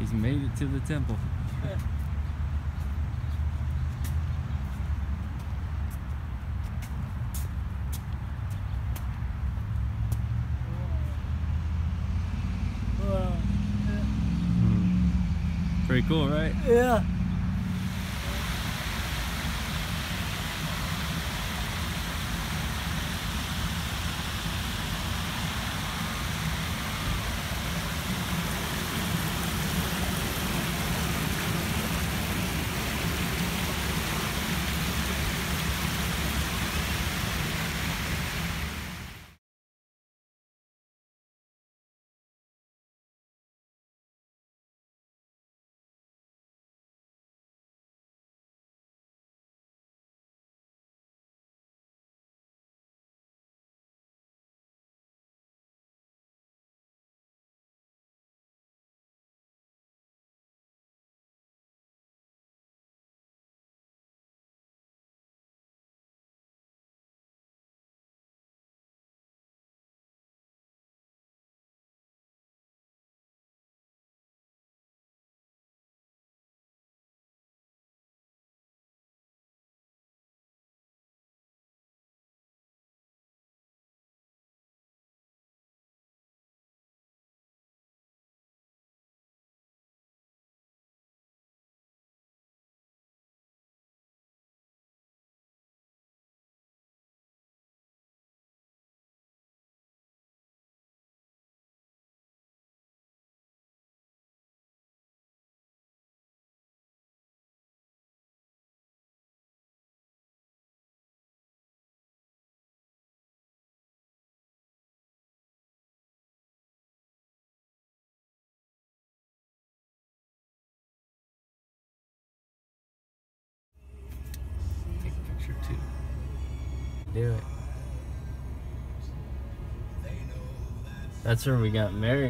He's made it to the temple. Hmm. Pretty cool, right? Yeah. Do it. That's where we got married.